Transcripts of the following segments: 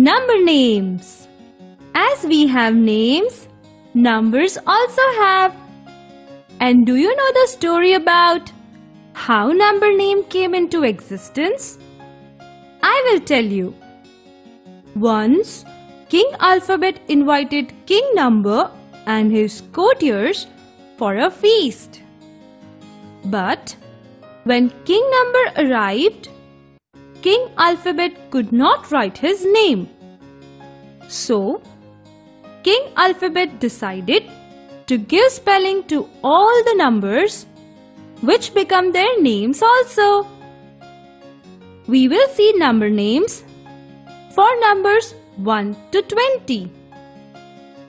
Number names. As we have names, numbers also have. And do you know the story about how number name came into existence? I will tell you. Once, King Alphabet invited King Number and his courtiers for a feast. But when King Number arrived, King Alphabet could not write his name. So, King Alphabet decided to give spelling to all the numbers which become their names also. We will see number names for numbers 1 to 20.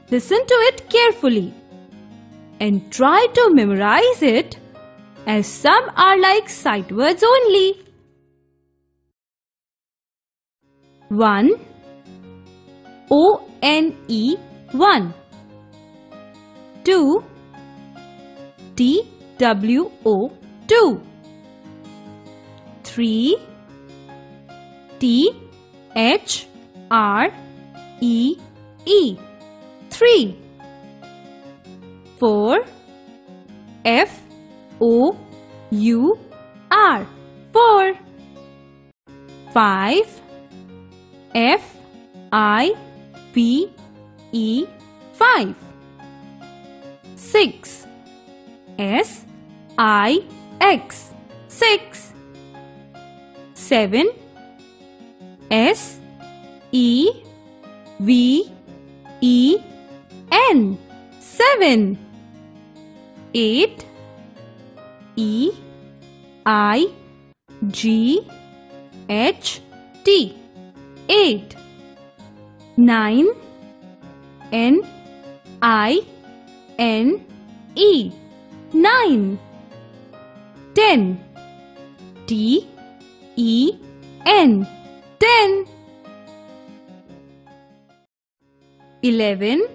Listen to it carefully and try to memorize it as some are like sight words only. 1 O N E 1 2 T W O 2 3 T H R E E 3 4 F O U R 4 5 F I V E 5 6 S I X. 6 7 S E V E N. 7 8 E I G H T 8 9 N. I. N. E. 9 10 T E. N. 10 11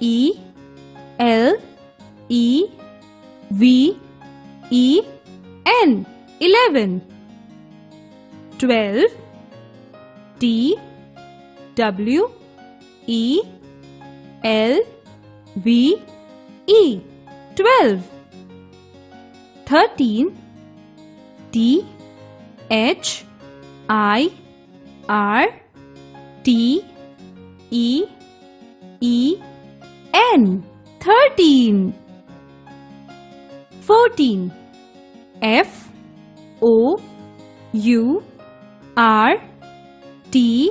E. L. E. V. E. N. 11 12 T W E L V E. 12 13 T H I R T E E N. 13 14 F O U R T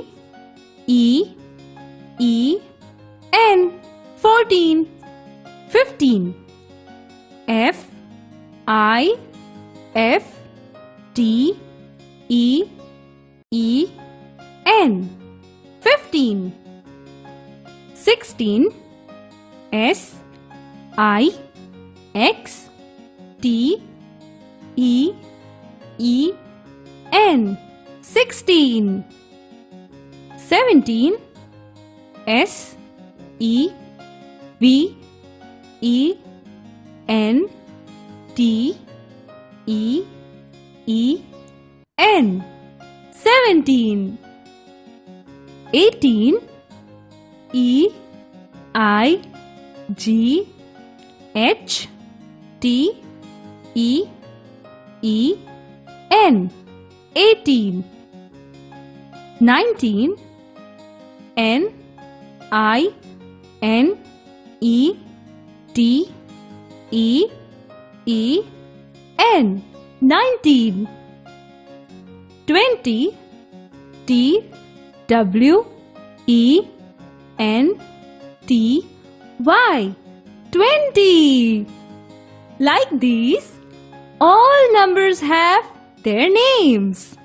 E E N 14 15 F I F T E E N 15 16 S I X T E E N 16 17 S E V E N T E E N. 17 18 E I G H T E E N. 18 19 N I N E T E E N. 19 20 T W E N T Y. 20 Like these, all numbers have their names.